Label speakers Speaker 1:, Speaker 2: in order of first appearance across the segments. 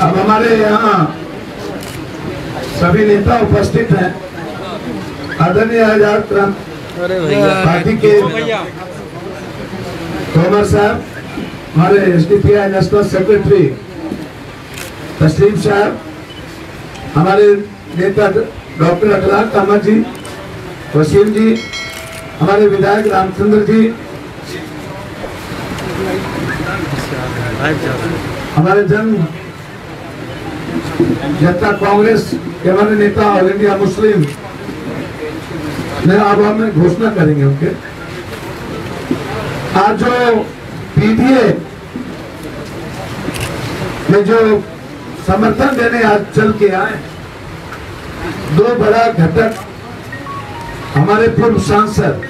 Speaker 1: अब हमारे यहाँ सभी नेता उपस्थित हैं। आदरणीय आज़ाद पार्टी के तोमर साहब, हमारे S D P I national secretary Taslim साहब, हमारे नेता डॉक्टर अखलाक अहमद जी, वसीम जी, हमारे विधायक रामचंद्र जी, हमारे जन जनता कांग्रेस के हमारे नेता ऑल इंडिया मुस्लिम अब हम घोषणा करेंगे उनके आज जो पीडीए में जो समर्थन देने आज चल के आए, दो बड़ा घटक हमारे पूर्व सांसद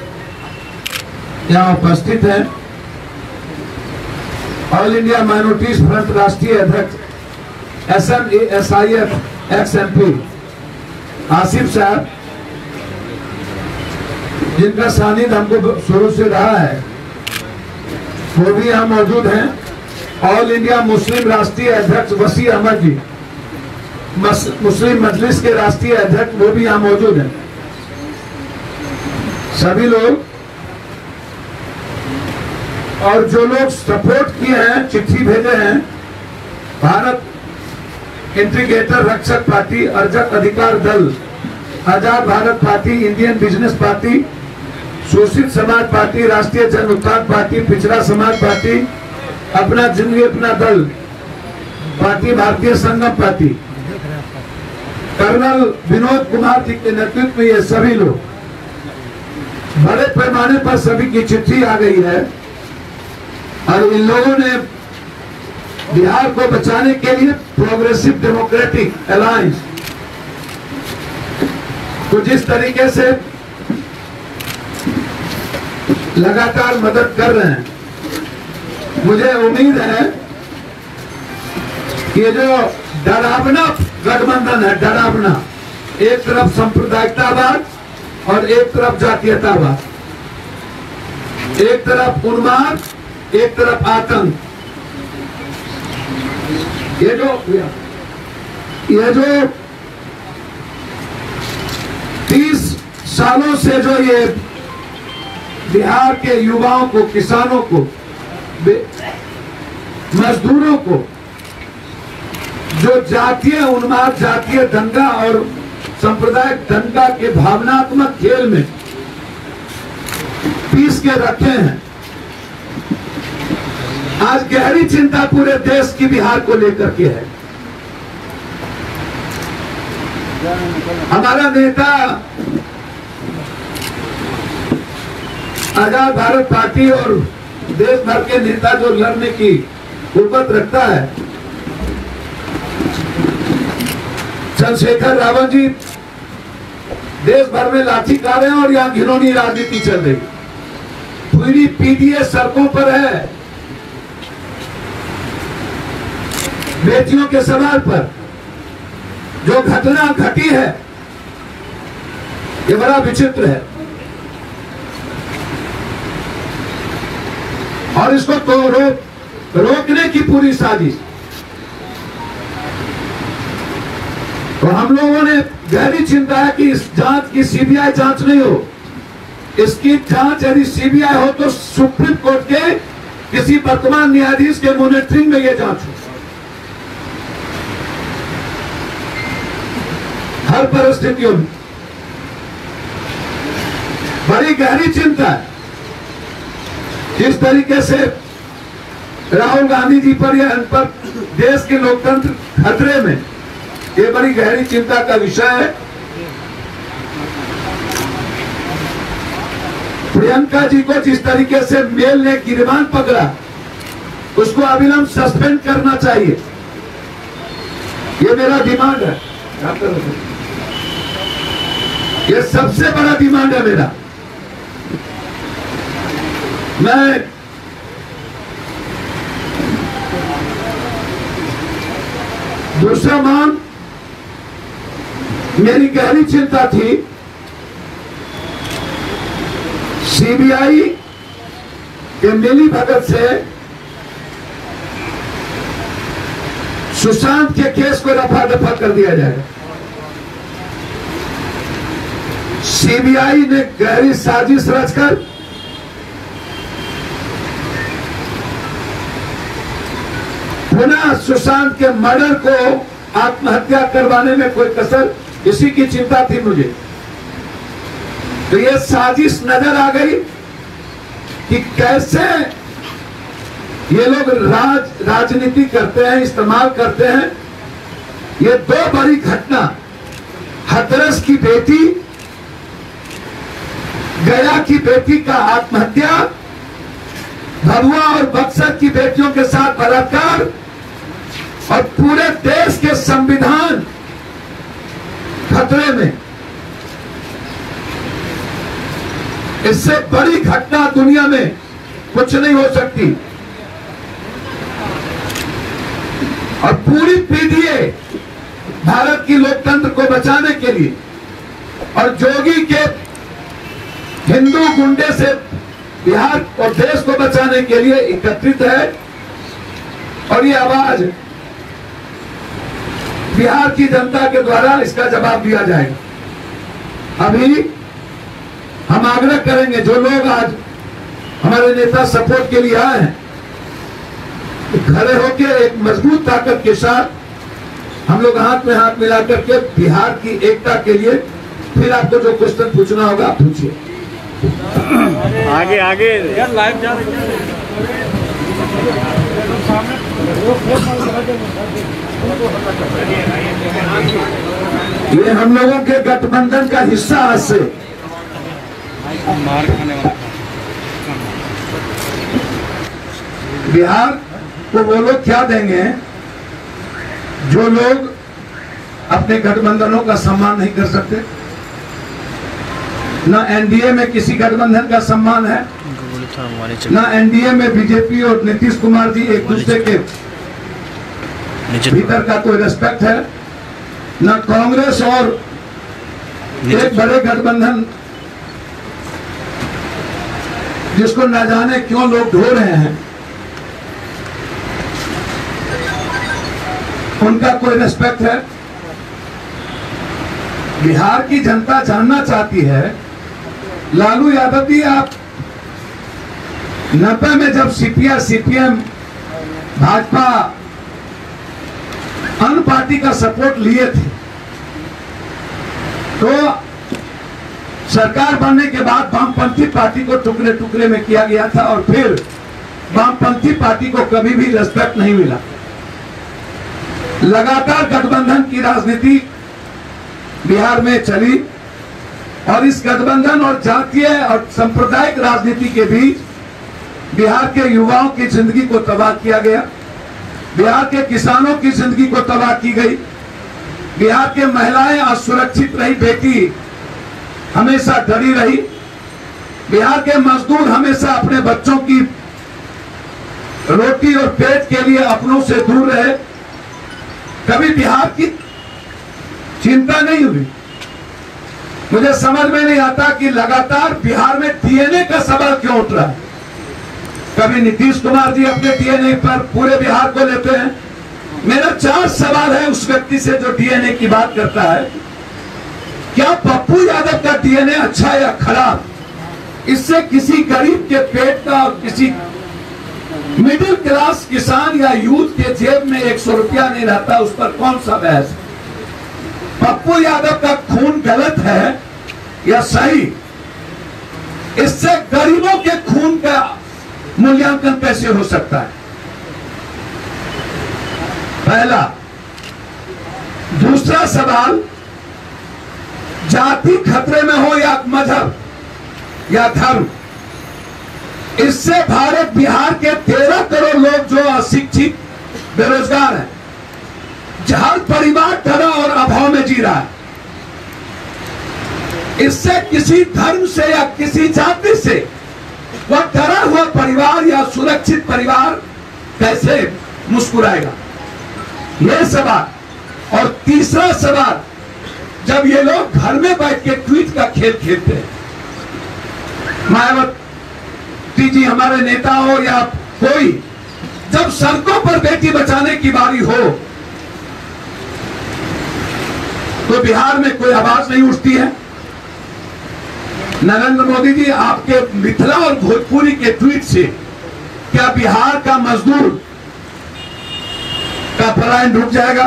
Speaker 1: यहाँ उपस्थित हैं। ऑल इंडिया माइनॉरिटीज फ्रंट राष्ट्रीय अध्यक्ष S M S I F ex M P Asif साहब, जिनका सानिध्य हमको शुरू से रहा है, वो भी यहाँ मौजूद हैं। ऑल इंडिया मुस्लिम राष्ट्रीय अध्यक्ष वसी अहमद जी मुस्लिम मजलिस के राष्ट्रीय अध्यक्ष वो भी यहाँ मौजूद हैं। सभी लोग, और जो लोग सपोर्ट किए हैं, चिट्ठी भेजे हैं, Bharat Integrator Rakshak party Arjak Adhikar Dal Azad Bharat party Indian business party Shoshit Samaj party राष्ट्रीय जन उत्थान पार्टी पिछड़ा समाज पार्टी अपना ज़िंदगी Apna Dal party Bharatiya Sangam party colonel Vinod Kumar ji के नेतृत्व में ये सभी लोग, बड़े पैमाने पर सभी की चिट्ठी आ गई है और इन लोगों ने बिहार को बचाने के लिए प्रोग्रेसिव डेमोक्रेटिक अलायंस। को जिस तरीके से लगातार मदद कर रहे हैं, मुझे उम्मीद है कि जो डरावना गठबंधन है, डरावना, एक तरफ़ सांप्रदायिकतावाद और एक तरफ़ जातीयतावाद, एक तरफ़ उन्माद, एक तरफ़ आतंक ये जो ये जो तीस सालों से जो ये बिहार के युवाओं को, किसानों को मजदूरों को, जो जातीय उन्माद, जातीय दंगा और सांप्रदायिक दंगा के भावनात्मक खेल में पीस के रखे हैं। आज गहरी चिंता पूरे देश की बिहार को लेकर के है। हमारा नेता आज़ाद भारत पार्टी और देश भर के नेता जो लड़ने की कुर्बत रखता है, चंद्रशेखर रावत जी देश भर में लाठी कारे हैं और यहाँ घिनौनी राजनीति चल रही। पूरी पीडीए सड़कों पर है। बेटियों के सवाल पर जो घटना घटी है, ये बड़ा विचित्र है। और इसको तो रोक रोकने की पूरी साजिश। तो हम लोगों ने गहरी चिंता है कि इस जाँच की सीबीआई जाँच नहीं हो। इसकी जाँच यदि सीबीआई हो तो सुप्रीम कोर्ट के किसी वर्तमान न्यायाधीश के मॉनिटरिंग में यह जाँच हो। हर परिस्थितियों में बड़ी गहरी चिंता है। जिस तरीके से राहुल गांधी जी पर या पर देश के लोकतंत्र खतरे में, ये बड़ी गहरी चिंता का विषय है। प्रियंका जी को जिस तरीके से मेल ने गिरबान पकड़ा, उसको अविलंब सस्पेंड करना चाहिए। ये मेरा डिमांड है? ये सबसे बड़ा डिमांड है मेरा। मैं दूसरा मांग, मेरी गहरी चिंता थी, सीबीआई के मिली भगत से सुशांत के केस को रफा दफ़ा कर दिया जाएगा। सीबीआई ने गहरी साजिश रचकर पुनः सुशांत के मर्डर को आत्महत्या करवाने में कोई कसर, इसी की चिंता थी मुझे। तो यह साजिश नज़र आ गई कि कैसे ये लोग राज, राजनीति करते हैं, इस्तेमाल करते हैं। ये दो बड़ी घटना, हथरस की बेटी गया की बेटी का आत्महत्या भभुआ और बक्सर की बेटियों के साथ बलात्कार, और पूरे देश के संविधान खतरे में। इससे बड़ी घटना दुनिया में कुछ नहीं हो सकती। और पूरी पीढ़ी भारत की लोकतंत्र को बचाने के लिए और जोगी के हिंदू गुंडे से बिहार और देश को बचाने के लिए एकत्रित है। और ये आवाज़ बिहार की जनता के द्वारा इसका जवाब दिया जाएगा। अभी हम आग्रह करेंगे, जो लोग आज हमारे नेता सपोर्ट के लिए आए हैं खड़े होकर एक मज़बूत ताकत के साथ हम लोग हाथ में हाथ मिला करके बिहार की एकता के लिए फिर आपको जो क्वेश्चन पूछना होगा, पूछिए।
Speaker 2: आगे आगे।
Speaker 3: यार लाइव जा रही है।
Speaker 1: ये हम लोगों के गठबंधन का हिस्सा आज से।
Speaker 3: मार खाने वाला।
Speaker 1: बिहार को वो लोग क्या देंगे? जो लोग अपने गठबंधनों का सम्मान नहीं कर सकते न एनडीए में किसी गठबंधन का सम्मान है, न एनडीए में बीजेपी और नीतीश कुमार जी एक दूसरे के भीतर का कोई रेस्पेक्ट है, न कांग्रेस और एक बड़े गठबंधन जिसको न जाने क्यों लोग ढो रहे हैं। उनका कोई रेस्पेक्ट है। बिहार की जनता जानना चाहती है लालू यादव जी, आप नब्बे में जब सीपीआई सीपीएम भाजपा अन्य पार्टी का सपोर्ट लिए थे तो सरकार बनने के बाद वामपंथी पार्टी को टुकड़े टुकड़े में किया गया था और फिर वामपंथी पार्टी को कभी भी रेस्पेक्ट नहीं मिला। लगातार गठबंधन की राजनीति बिहार में चली। और इस गठबंधन और जातीय और सांप्रदायिक राजनीति के बीच बिहार के युवाओं की ज़िंदगी को तबाह किया गया। बिहार के किसानों की ज़िंदगी को तबाह की गई। बिहार के महिलाएँ असुरक्षित रही, बेटी हमेशा डरी रही। बिहार के मजदूर हमेशा अपने बच्चों की रोटी और पेट के लिए अपनों से दूर रहे। कभी बिहार की चिंता नहीं हुई। मुझे समझ में नहीं आता कि लगातार बिहार में डीएनए का सवाल क्यों उठ रहा है? कभी नीतीश कुमार जी अपने डीएनए पर पूरे बिहार को लेते हैं? मेरा चार सवाल है उस व्यक्ति से जो डीएनए की बात करता है। क्या पप्पू यादव का डीएनए अच्छा या खराब? इससे किसी गरीब के पेट का और किसी मिडिल क्लास किसान या यूथ के जेब में एक सौ रुपया नहीं रहता, उस पर कौन सा बहस? पप्पू यादव का खून गलत है या सही? इससे गरीबों के खून का मूल्यांकन कैसे हो सकता है? पहला, दूसरा सवाल, जाति खतरे में हो या मज़हब या धर्म? इससे भारत बिहार के तेरह करोड़ लोग जो अशिक्षित, बेरोजगार हैं हर परिवार धरा और अभाव में जी रहा है। इससे किसी धर्म से या किसी जाति से वह डरा हुआ परिवार या सुरक्षित परिवार कैसे मुस्कुराएगा? यह सवाल। और तीसरा सवाल, जब ये लोग घर में बैठ के ट्वीट का खेल खेलते हैं, मायावती जी, हमारे नेता हो या कोई, जब सड़कों पर बेटी बचाने की बारी हो तो बिहार में कोई आवाज़ नहीं उठती है। नरेंद्र मोदी जी, आपके मिथिला और भोजपुरी के ट्वीट से क्या बिहार का मजदूर का पलायन रुक जाएगा?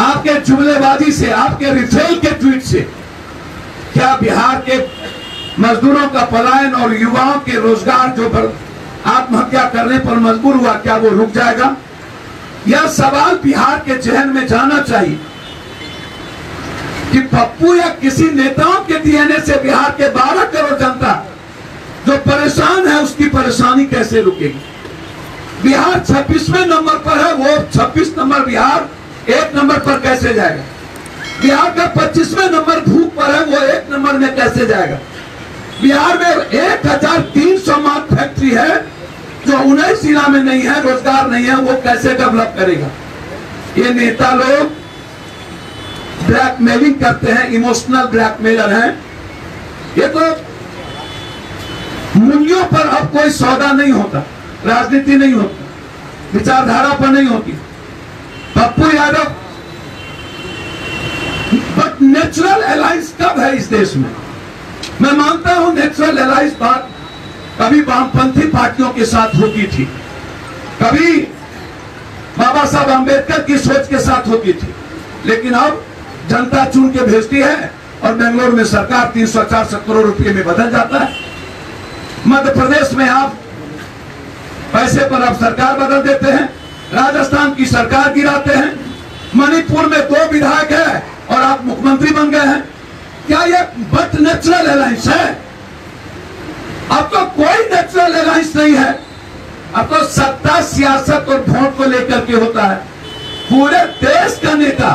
Speaker 1: आपके जुमलेबाजी से, आपके रिफेल के ट्वीट से क्या बिहार के मजदूरों का पलायन और युवाओं के रोज़गार जो आत्महत्या करने पर मजबूर हुआ, क्या वो रुक जाएगा? यह सवाल बिहार के जहन में जाना चाहिए कि पप्पू या किसी नेताओं के डीएनए से बिहार के 12 करोड़ जनता जो परेशान है, उसकी परेशानी कैसे रुकेगी? बिहार 26वें नंबर पर है, वो 26 नंबर बिहार एक नंबर पर कैसे जाएगा? बिहार का 25वें नंबर भूख पर है, वो एक नंबर में कैसे जाएगा? बिहार में एक हज़ार तीन सौ मार्क फैक्ट्री है जो उन्हें जिला में नहीं है, रोज़गार नहीं है, वो कैसे डेवलप करेगा? ये नेता लोग ब्लैकमेलिंग करते हैं इमोशनल ब्लैकमेलर हैं। ये तो मूल्यों पर अब कोई सौदा नहीं होता, राजनीति नहीं होती, विचारधारा पर नहीं होती। Pappu Yadav but natural alliance कब है इस देश में? मैं मानता हूँ नेचुरल अलायंस बात कभी वामपंथी पार्टियों के साथ होती थी। कभी बाबा साहब अंबेडकर की सोच के साथ होती थी। लेकिन अब जनता चुन के भेजती है और बेंगलोर में सरकार तीन सौ चार सौ करोड़ रुपए में बदल जाता है। मध्य प्रदेश में आप पैसे पर आप सरकार बदल देते हैं, राजस्थान की सरकार गिराते हैं, मणिपुर में दो विधायक है और आप मुख्यमंत्री बन गए हैं। क्या ये बट नेचुरल अलायंस है? अब तो कोई नेचुरल अलायंस नहीं है। अब तो सत्ता, सियासत और वोट को लेकर के होता है। पूरे देश का नेता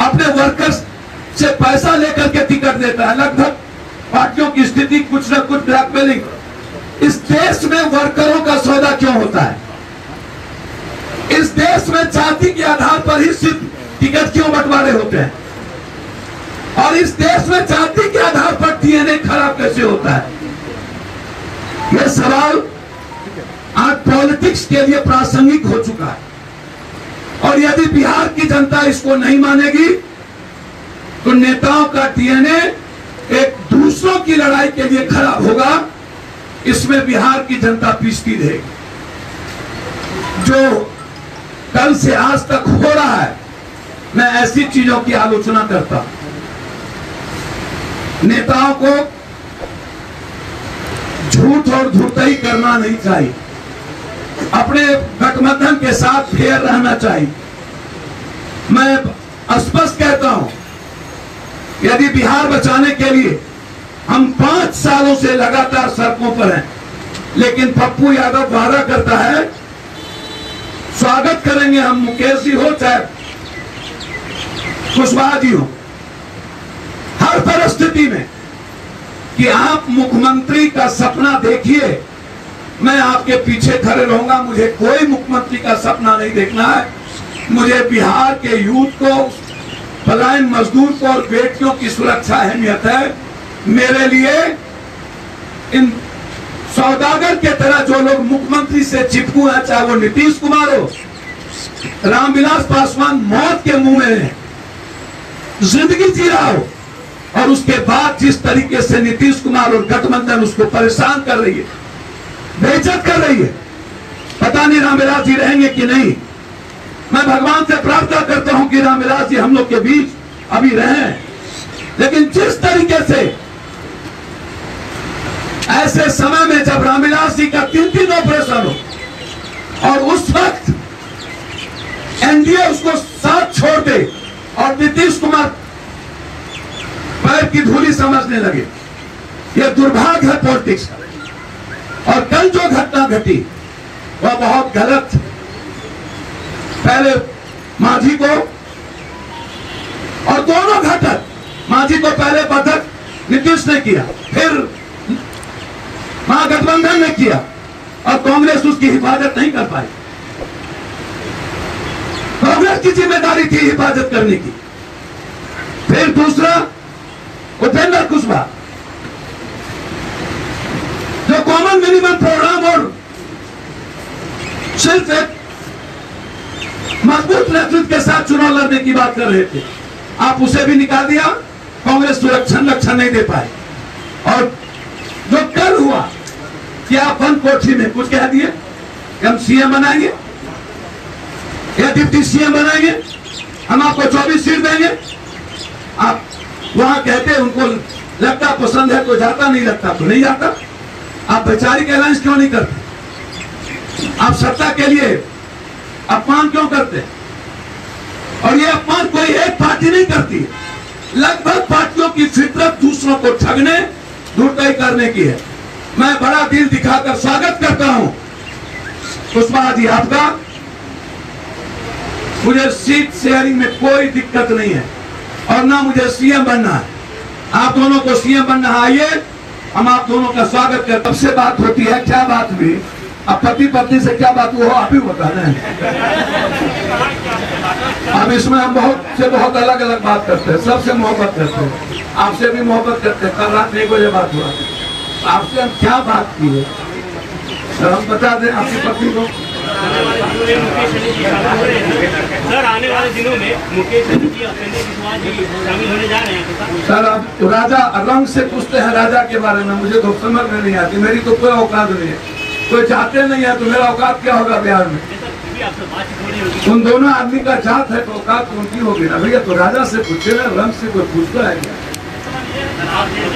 Speaker 1: अपने वर्कर्स से पैसा लेकर के टिकट देता है। लगभग पार्टियों की स्थिति कुछ ना कुछ ब्लैकमेलिंग इस देश में वर्करों का सौदा क्यों होता है? इस देश में जाति के आधार पर ही सिर्फ़ टिकट क्यों बंटवारे होते हैं? और इस देश में जाति के आधार पर डीएनए खराब कैसे होता है? यह सवाल आज पॉलिटिक्स के लिए प्रासंगिक हो चुका है। और यदि बिहार की जनता इसको नहीं मानेगी तो नेताओं का डीएनए एक दूसरों की लड़ाई के लिए खराब होगा। इसमें बिहार की जनता पीसती रहेगी। जो कल से आज तक हो रहा है, मैं ऐसी चीज़ों की आलोचना करता नेताओं को झूठ और धुतई करना नहीं चाहिए। अपने गठबंधन के साथ फेयर रहना चाहिए। मैं स्पष्ट कहता हूँ, यदि बिहार बचाने के लिए हम पाँच सालों से लगातार सड़कों पर हैं, लेकिन पप्पू यादव वादा करता है, स्वागत करेंगे हम मुकेश जी हो, चाहे कुशवाहा जी हो। हर परिस्थिति में कि आप मुख्यमंत्री का सपना देखिए। मैं आपके पीछे खड़े रहूँगा, मुझे कोई मुख्यमंत्री का सपना नहीं देखना है। मुझे बिहार के यूथ को, पलायन मजदूर को और बेटियों की सुरक्षा अहमियत है। मेरे लिए इन सौदागर के तरह जो लोग मुख्यमंत्री से चिपकू है, चाहे वो नीतीश कुमार हो, रामविलास पासवान मौत के मुँह में ज़िंदगी जी रहा हो। और उसके बाद जिस तरीके से नीतीश कुमार और गठबंधन उसको परेशान कर रही है, बेइज्जत कर रही है, पता नहीं रामविलास जी रहेंगे कि नहीं। मैं भगवान से प्रार्थना करता हूँ कि रामविलास जी हम लोग के बीच अभी रहे। लेकिन जिस तरीके से ऐसे समय में जब रामविलास जी का तीन तीन ऑपरेशन हो, और उस वक्त एनडीए उसको साथ छोड़ दे, और नीतीश कुमार पैर की धूली समझने लगे। यह दुर्भाग्य है पॉलिटिक्स का। और कल जो घटना घटी, वह बहुत गलत। पहले माझी को और दोनों घटक, माझी को पहले बधक नीतीश ने किया, फिर महागठबंधन ने किया और कांग्रेस उसकी हिफाजत नहीं कर पाई। कांग्रेस की ज़िम्मेदारी थी हिफाजत करने की। फिर दूसरा उपेंद्र कुशवाहा। जो कॉमन मिनिमम प्रोग्राम और सिर्फ़ एक मज़बूत नेतृत्व के साथ चुनाव लड़ने की बात कर रहे थे। आप उसे भी निकाल दिया, कांग्रेस सुरक्षण रक्षण नहीं दे पाए। और जो कल हुआ कि आप बंद कोठी में कुछ कह दिए हम सीएम बनाएँगे, या डिप्टी सीएम बनाएँगे, हम आपको 24 सीट देंगे, आप वहाँ कहते उनको लगता पसंद है तो जाता नहीं लगता तो नहीं जाता। आप वैचारिक अलायंस क्यों नहीं करते? आप सत्ता के लिए अपमान क्यों करते? और ये अपमान कोई एक पार्टी नहीं करती। लगभग पार्टियों की फितरत दूसरों को ठगने धुटाई करने की है। मैं बड़ा दिल दिखाकर स्वागत करता हूँ। कुशवाहा जी आपका? मुझे सीट शेयरिंग में कोई दिक्कत नहीं है। और ना मुझे सीएम बनना है। आप दोनों को सीएम बनना आइए। हम आप दोनों का स्वागत करते सबसे बात होती है, क्या बात हुई? अब पति पत्नी से क्या बात हुआ आप ही बताना है। अब इसमें हम बहुत से बहुत अलग अलग बात करते हैं। सबसे मोहब्बत करते हैं। आपसे भी मोहब्बत करते हैं। कल रात एक बजे बात हुआ। आपसे हम क्या बात की है? सर, हम बता दें, आपकी पत्नी को।
Speaker 2: सर आने वाले दिनों में मुकेश जी जी शामिल होने जा रहे हैं
Speaker 1: सर आप राजा रंग से पूछते हैं राजा के बारे में, मुझे तो समझ में नहीं आती, मेरी तो कोई औकात नहीं है। कोई चाहते नहीं है तो मेरा औकात क्या होगा बिहार में? उन दोनों आदमी का जात है तो औकात तो उनकी होगी ना। भैया तो राजा से पूछे ना, रंग से कोई पूछता है क्या?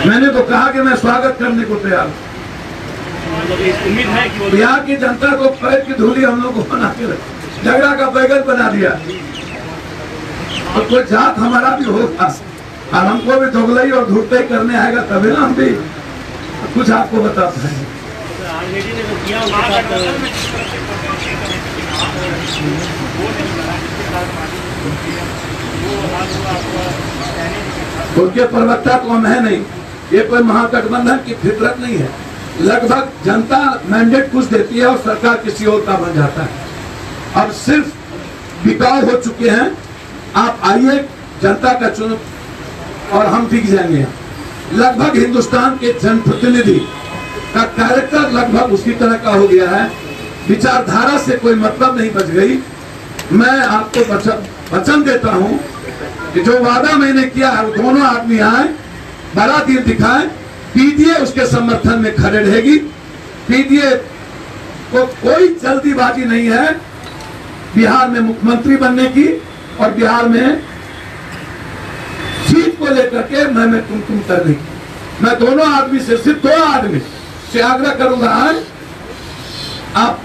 Speaker 1: मैंने तो कहा कि मैं स्वागत करने को तैयार हूँ।
Speaker 2: उम्मीद है कि
Speaker 1: बिहार की जनता को पैर की धूली हम लोग बना के झगड़ा का बैगन बना दिया। और कोई जात हमारा भी होगा और हमको भी दोगलई और धुटई करने आएगा तभी ना हम भी कुछ आपको
Speaker 2: जो किया उनके
Speaker 1: प्रवक्ता तो हम है नहीं? ये कोई महागठबंधन की फितरत नहीं है। लगभग जनता मैंडेट कुछ देती है और सरकार किसी और का बन जाता है। अब सिर्फ़ बिकाऊ हो चुके हैं। आप आइए, जनता का चुनाव और हम दिख जाएँगे। लगभग हिंदुस्तान के जनप्रतिनिधि का कैरेक्टर लगभग उसी तरह का हो गया है। विचारधारा से कोई मतलब नहीं बच गई। मैं आपको वचन देता हूँ कि जो वादा मैंने किया है दोनों आदमी आए, बड़ा दिल दिखाए। पीडीए उसके समर्थन में खड़े रहेगी। पीडीए को कोई जल्दीबाजी नहीं है बिहार में मुख्यमंत्री बनने की और बिहार में सीट को लेकर के मैं मैं तुम तुम करने की मैं दोनों आदमी से सिर्फ़ दो आदमी से आग्रह करूँगा आज, आप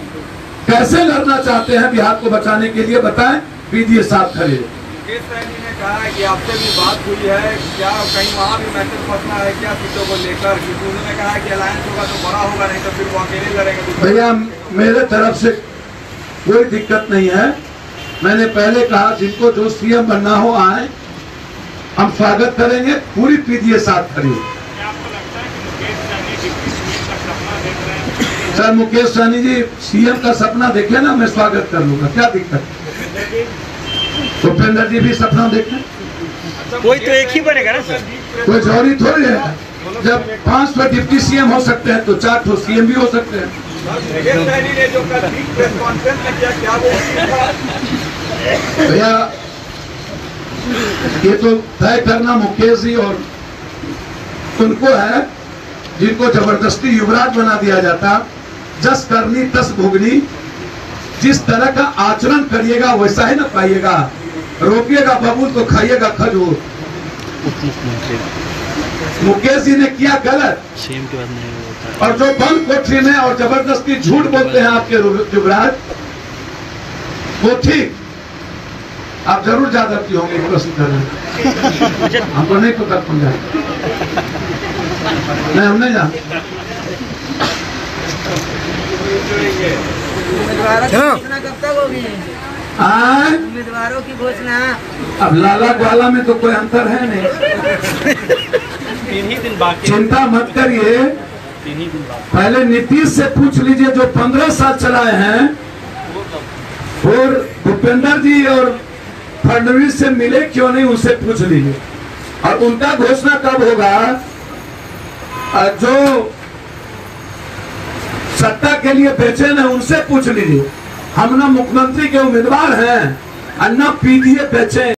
Speaker 1: कैसे लड़ना चाहते हैं बिहार को बचाने के लिए बताएँ, पीडीए साथ खड़े
Speaker 4: कहा है कि आपसे भी बात हुई है क्या कहीं वहाँ भी मैसेज फंसना है क्या सीटों को लेकर क्योंकि उन्होंने कहा है कि अलायंस होगा तो बड़ा होगा नहीं तो फिर वो अकेले लड़ेंगे
Speaker 1: भैया मेरे तरफ़ से कोई दिक्कत नहीं है मैंने पहले कहा जिनको जो सीएम बनना हो आए हम स्वागत करेंगे पूरी पीडीए साथ खड़ी है। सर मुकेश सहनी जी सीएम का सपना देखे ना मैं स्वागत कर लूँगा क्या दिक्कत? भूपेंद्र जी भी सपना देखें
Speaker 2: कोई तो एक ही बनेगा ना सर।
Speaker 1: कोई ज़रूरी थोड़ी है। जब पाँच सौ डिप्टी सीएम हो सकते हैं तो चार ठो सीएम भी हो सकते हैं? भैया ये तो तय करना मुकेश जी और उनको है जिनको ज़बरदस्ती युवराज बना दिया जाता जस करनी तस भोगनी जिस तरह का आचरण करिएगा वैसा ही ना पाइएगा। रोकिएगा बबूल तो खाइएगा खजूर। मुकेश जी ने किया गलत।
Speaker 3: सीएम के बाद नहीं होता
Speaker 1: और जो बंद कोठरी में और ज़बरदस्ती झूठ बोलते हैं आपके युवराज वो ठीक। आप ज़रूर ज़्यादा की होंगे प्रश्न कर रहे हैं हमको नहीं पता कौन जाए। नहीं हम नहीं जानते
Speaker 5: उम्मीदवारों की घोषणा
Speaker 1: आए
Speaker 5: उम्मीदवारों की घोषणा।
Speaker 1: अब लाला ग्वाला में तो कोई अंतर है नहीं।
Speaker 2: तीन ही दिन बाकी
Speaker 1: चिंता मत करिए।
Speaker 2: तीन ही दिन बाकी
Speaker 1: पहले नीतीश से पूछ लीजिए जो पंद्रह साल चलाए हैं और भूपेंद्र जी और फडणवीस से मिले क्यों नहीं उनसे पूछ लीजिए। और उनका घोषणा कब होगा? जो सत्ता के लिए बेचैन है उनसे पूछ लीजिए। हम ना मुख्यमंत्री के उम्मीदवार हैं और न पीडीए बेचे।